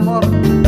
amor.